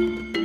you